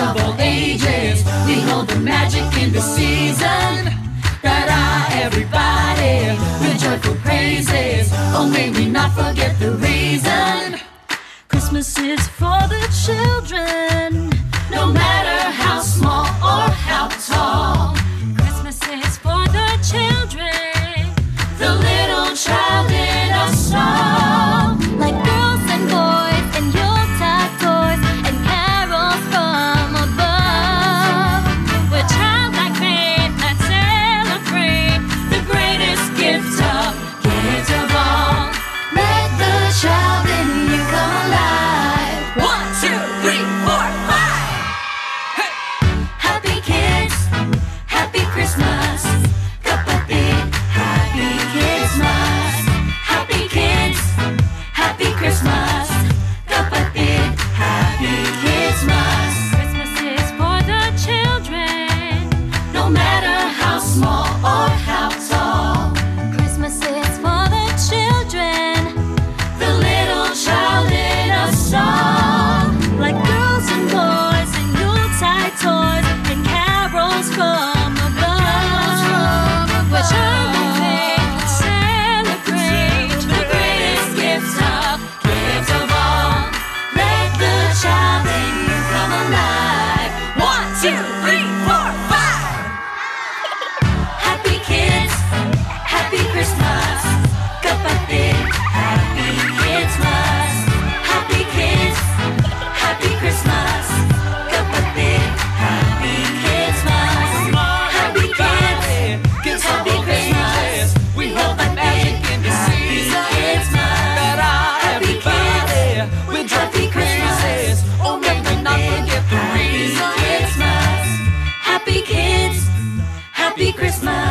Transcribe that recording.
of all ages. We hold the magic in the season that I, everybody, with joyful praises. Oh, may we not forget the reason. Christmas is for the children, no matter how small or how tall. Happy Christmas.